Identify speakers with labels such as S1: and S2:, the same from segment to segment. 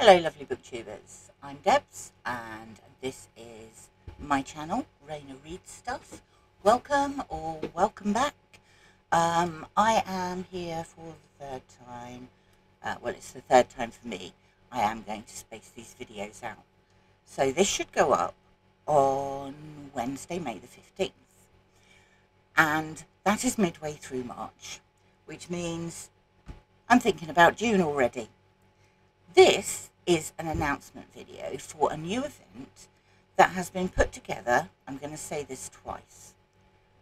S1: Hello lovely booktubers, I'm Debs and this is my channel, Raynor Read Stuff. Welcome or welcome back. Um, I am here for the third time, uh, well it's the third time for me, I am going to space these videos out. So this should go up on Wednesday, May the 15th. And that is midway through March, which means I'm thinking about June already. This is an announcement video for a new event that has been put together, I'm going to say this twice,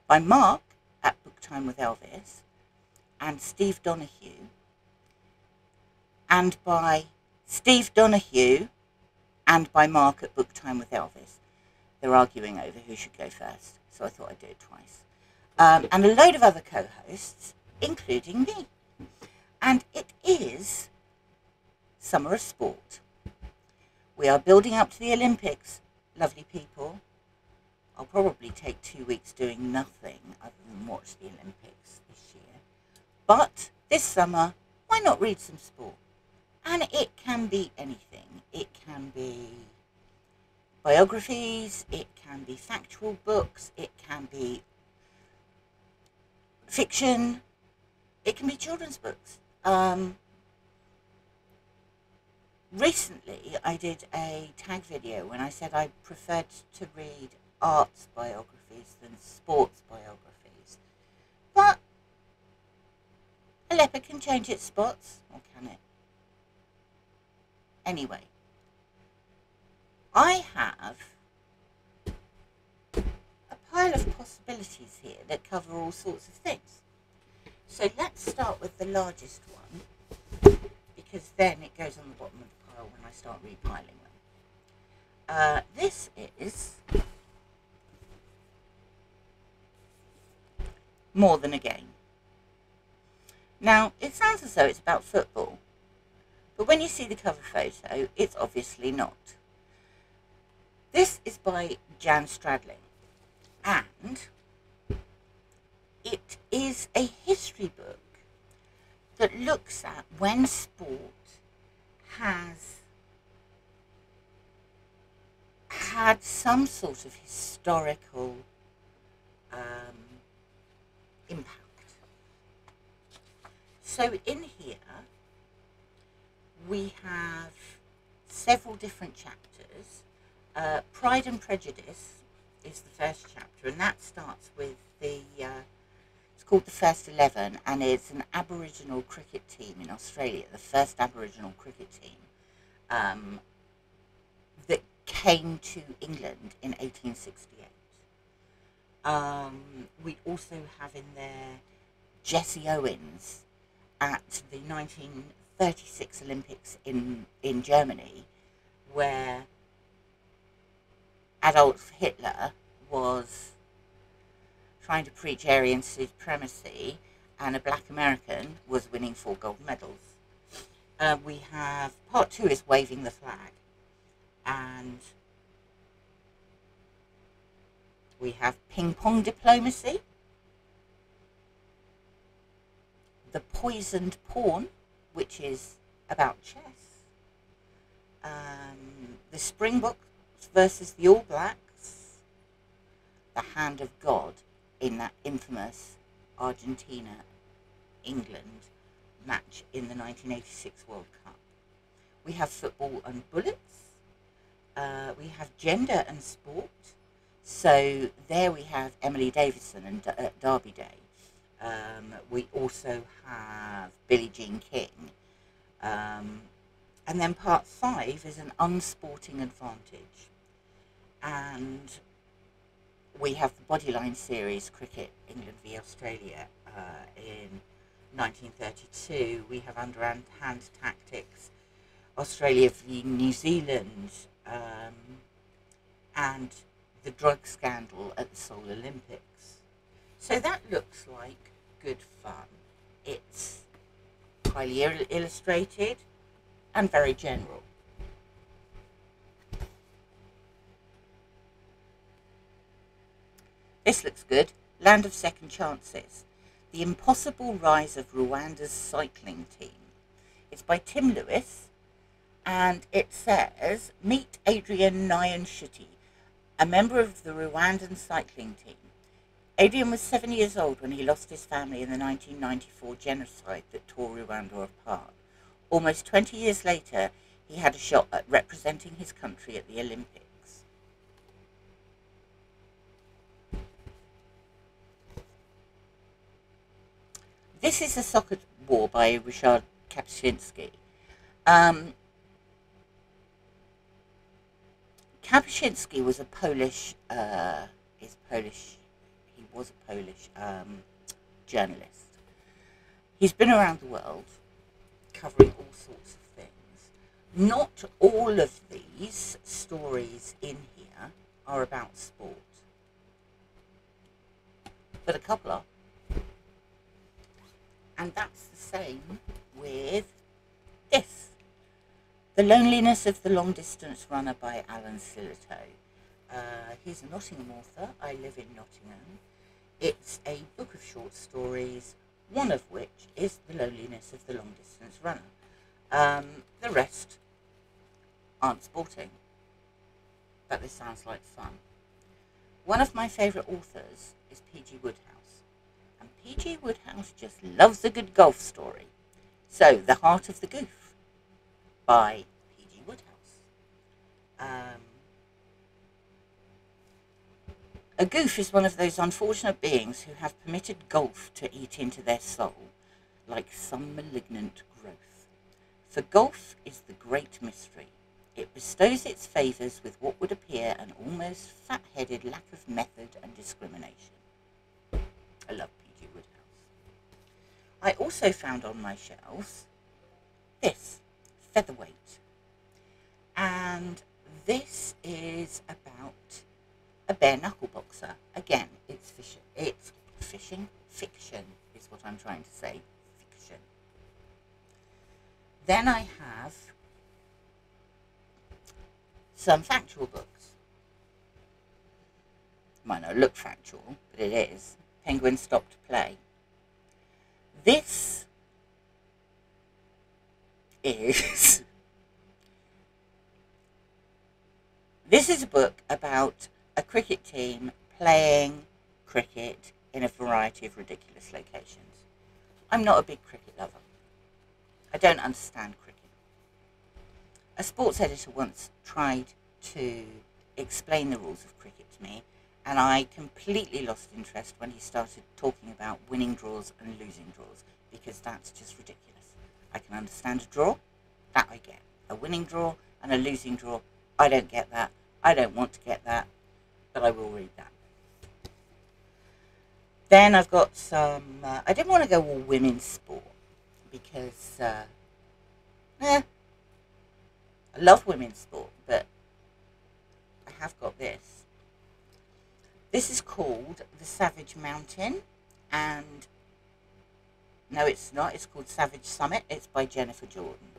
S1: by Mark at Book Time with Elvis and Steve Donoghue and by Steve Donoghue and by Mark at Book Time with Elvis. They're arguing over who should go first, so I thought I'd do it twice. Um, and a load of other co-hosts, including me. And it is Summer of Sport. We are building up to the Olympics, lovely people. I'll probably take two weeks doing nothing other than watch the Olympics this year. But this summer, why not read some sport? And it can be anything. It can be biographies, it can be factual books, it can be fiction, it can be children's books. Um, recently, I did a tag video when I said I preferred to read arts biographies than sports biographies. But a leopard can change its spots, or can it? Anyway, I have a pile of possibilities here that cover all sorts of things. So let's start with the largest one, because then it goes on the bottom of the pile when I start repiling them. Uh, this is more than a game. Now, it sounds as though it's about football, but when you see the cover photo, it's obviously not. This is by Jan Stradling, and it is a history book that looks at when sport has had some sort of historical um, impact. So in here, we have several different chapters. Uh, Pride and Prejudice is the first chapter, and that starts with called the First Eleven, and it's an Aboriginal cricket team in Australia, the first Aboriginal cricket team um, that came to England in 1868. Um, we also have in there Jesse Owens at the 1936 Olympics in, in Germany, where Adolf Hitler was trying to preach Aryan supremacy, and a black American was winning four gold medals. Uh, we have part two is waving the flag, and we have ping pong diplomacy, the poisoned pawn, which is about chess, um, the Springboks versus the All Blacks, the Hand of God, in that infamous Argentina England match in the 1986 World Cup. We have football and bullets. Uh, we have gender and sport. So there we have Emily Davison and uh, Derby Day. Um, we also have Billie Jean King. Um, and then part five is an unsporting advantage. And we have the Bodyline series, Cricket, England v Australia, uh, in 1932. We have Underhand Tactics, Australia v New Zealand, um, and the drug scandal at the Seoul Olympics. So that looks like good fun. It's highly illustrated and very general. Looks good. Land of Second Chances. The Impossible Rise of Rwanda's Cycling Team. It's by Tim Lewis And it says, meet Adrian Niyonshuti, a member of the Rwandan cycling team. Adrian was seven years old when he lost his family in the 1994 genocide that tore Rwanda apart. Almost 20 years later, he had a shot at representing his country at the Olympics. This is a soccer war by Richard Kapuscinski. Um, Kapuscinski was a Polish, uh, is Polish, he was a Polish um, journalist. He's been around the world covering all sorts of things. Not all of these stories in here are about sport, but a couple are. And that's the same with this. The Loneliness of the Long Distance Runner by Alan Sillitoe. Uh, he's a Nottingham author. I live in Nottingham. It's a book of short stories, one of which is The Loneliness of the Long Distance Runner. Um, the rest aren't sporting, but this sounds like fun. One of my favourite authors is P.G. Wodehouse. P.G. Wodehouse just loves a good golf story. So, The Heart of the Goof by P.G. Wodehouse. Um, a goof is one of those unfortunate beings who have permitted golf to eat into their soul, like some malignant growth. For golf is the great mystery. It bestows its favours with what would appear an almost fat-headed lack of method and discrimination. I love P.G. Wodehouse. I also found on my shelves this featherweight. And this is about a bare knuckle boxer. Again, it's fishing. It's fishing. Fiction is what I'm trying to say. Fiction. Then I have some factual books. Might not look factual, but it is. Penguin Stopped to Play. This is this is a book about a cricket team playing cricket in a variety of ridiculous locations. I'm not a big cricket lover. I don't understand cricket. A sports editor once tried to explain the rules of cricket to me, and I completely lost interest when he started talking about winning draws and losing draws because that's just ridiculous. I can understand a draw. That I get. A winning draw and a losing draw. I don't get that. I don't want to get that. But I will read that. Then I've got some... Uh, I didn't want to go all women's sport. Because... Uh, eh, I love women's sport. But I have got this. This is called The Savage Mountain. And no, it's not. It's called Savage Summit. It's by Jennifer Jordan.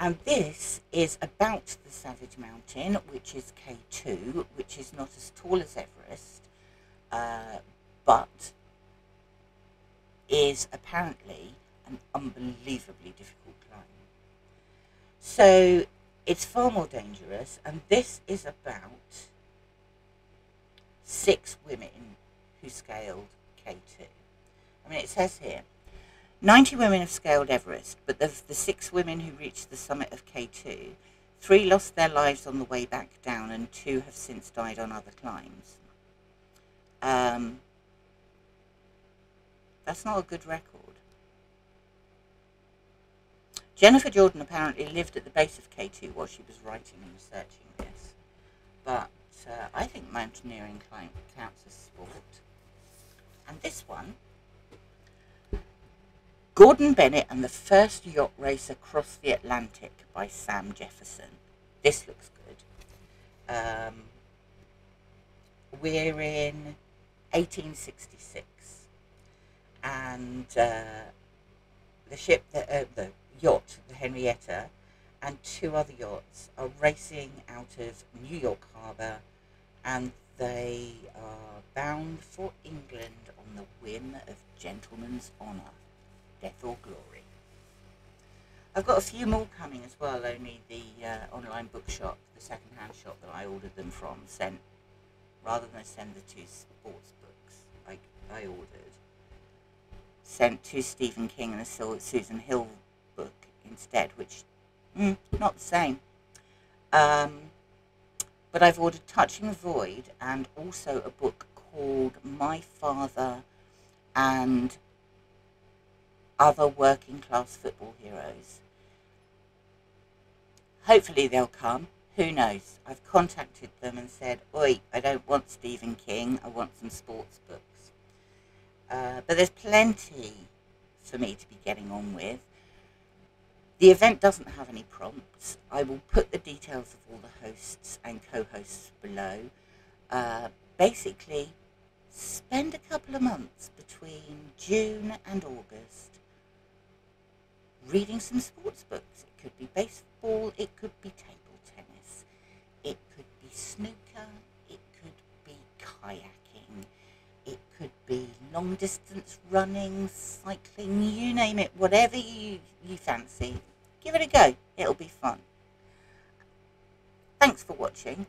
S1: And this is about the Savage Mountain, which is K2, which is not as tall as Everest, uh, but is apparently an unbelievably difficult climb. So it's far more dangerous, and this is about six women who scaled K2. I mean, it says here 90 women have scaled Everest, but of the six women who reached the summit of K2, three lost their lives on the way back down and two have since died on other climbs. Um, that's not a good record. Jennifer Jordan apparently lived at the base of K2 while she was writing and researching this. But uh, I think mountaineering counts as sport. And this one Gordon Bennett and the First Yacht Race Across the Atlantic by Sam Jefferson. This looks good. Um, we're in 1866 and uh, the ship, the, uh, the yacht, the Henrietta, and two other yachts are racing out of New York Harbour and they are bound for England on the whim of gentleman's honour death or glory. I've got a few more coming as well. Only the uh, online bookshop, the second-hand shop that I ordered them from, sent rather than send the two sports books I, I ordered, sent two Stephen King and a Susan Hill book instead, which mm, not the same. Um, but I've ordered Touching the Void and also a book called My Father and Other Working Class Football Heroes. Hopefully they'll come. Who knows? I've contacted them and said, Oi, I don't want Stephen King, I want some sports books. Uh, but there's plenty for me to be getting on with. The event doesn't have any prompts. I will put the details of all the hosts and co-hosts below. Uh, basically, spend a couple of months between June and August reading some sports books. It could be baseball, it could be table tennis, it could be snooker, it could be kayaking, it could be long distance running, cycling, you name it, whatever you, you fancy give it a go. It'll be fun. Thanks for watching.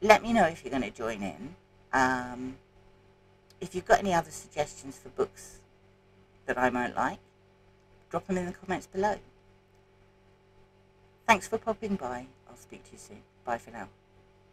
S1: Let me know if you're going to join in. Um, if you've got any other suggestions for books that I might like, drop them in the comments below. Thanks for popping by. I'll speak to you soon. Bye for now.